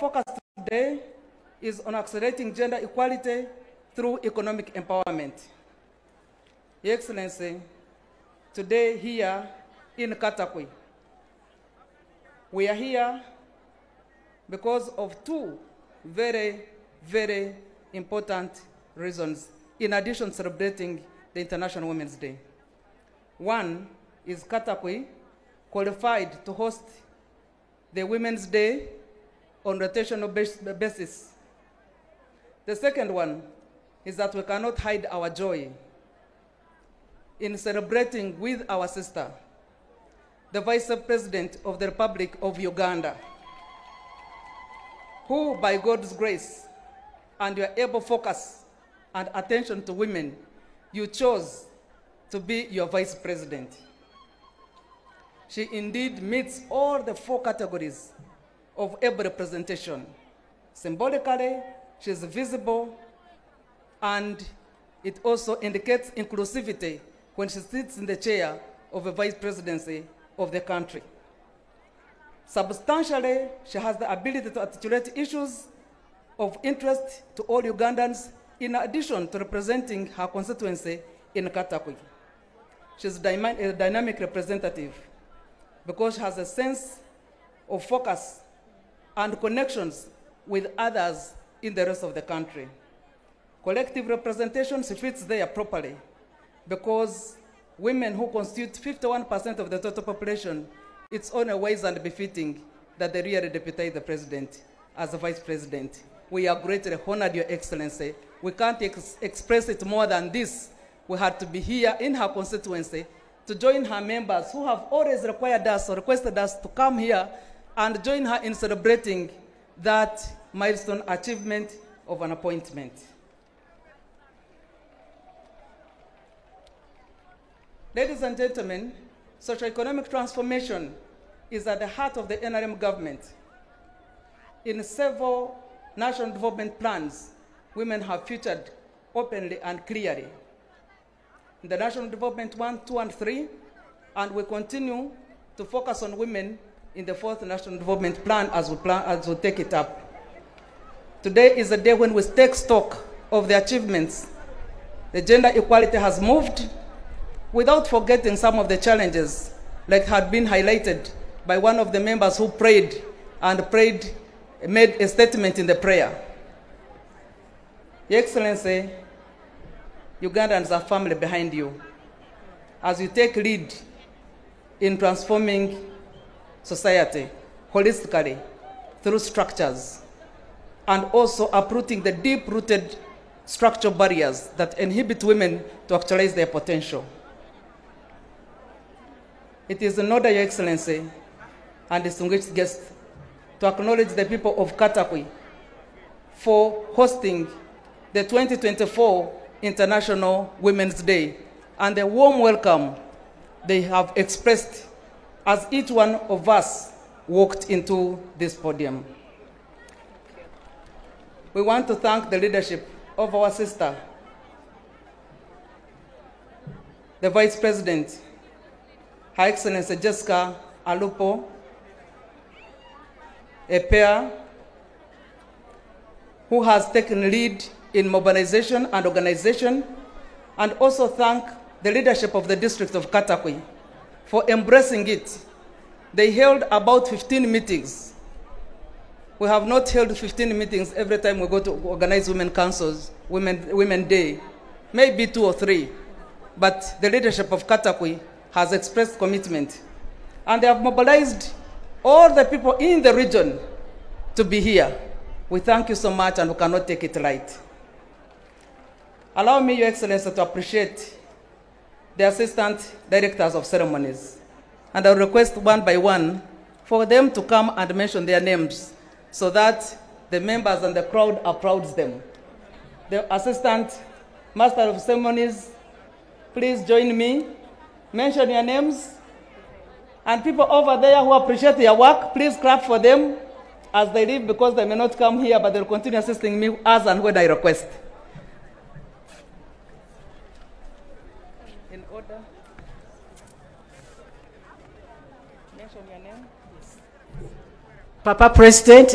focus today is on accelerating gender equality through economic empowerment. Your Excellency, today here in Katakwi, we are here because of two very, very important reasons, in addition celebrating the International Women's Day. One is Katakwi qualified to host the Women's Day on rotational basis. The second one is that we cannot hide our joy in celebrating with our sister, the Vice President of the Republic of Uganda, who, by God's grace and your able focus and attention to women, you chose to be your Vice President. She indeed meets all the four categories of every representation. Symbolically, she is visible, and it also indicates inclusivity when she sits in the chair of the vice presidency of the country. Substantially, she has the ability to articulate issues of interest to all Ugandans in addition to representing her constituency in Katakwi. She's a dynamic representative because she has a sense of focus and connections with others in the rest of the country. Collective representation, fits there properly because women who constitute 51% of the total population, it's only wise and befitting that they really deputize the president as the vice president. We are greatly honored, Your Excellency. We can't ex- express it more than this. We had to be here in her constituency to join her members who have always required us or requested us to come here and join her in celebrating that milestone achievement of an appointment. Ladies and gentlemen, socioeconomic transformation is at the heart of the NRM government. In several national development plans, women have featured openly and clearly. In the National Development 1, 2, and 3, and we continue to focus on women in the fourth National Development Plan as we, plan, as we take it up. Today is a day when we take stock of the achievements. The gender equality has moved without forgetting some of the challenges like had been highlighted by one of the members who prayed and prayed made a statement in the prayer your excellency ugandans are family behind you as you take lead in transforming society holistically through structures and also uprooting the deep rooted structural barriers that inhibit women to actualize their potential. It is an order, Your Excellency, and distinguished guests, to acknowledge the people of Katakwi for hosting the 2024 International Women's Day and the warm welcome they have expressed as each one of us walked into this podium. We want to thank the leadership of our sister, the Vice President, her Excellency Jessica Alupo, Epel who has taken lead in mobilization and organization, and also thank the leadership of the district of Katakwi for embracing it. They held about 15 meetings. We have not held 15 meetings every time we go to organize women councils, women, women day, maybe two or three. But the leadership of Katakwi has expressed commitment. And they have mobilized all the people in the region to be here. We thank you so much and we cannot take it light. Allow me, Your Excellency, to appreciate the assistant directors of ceremonies. And I'll request one by one for them to come and mention their names so that the members and the crowd applauds them. The assistant master of ceremonies, please join me. Mention your names. And people over there who appreciate your work, please clap for them as they leave because they may not come here, but they'll continue assisting me as and when I request. In order. Mention your name. Papa President,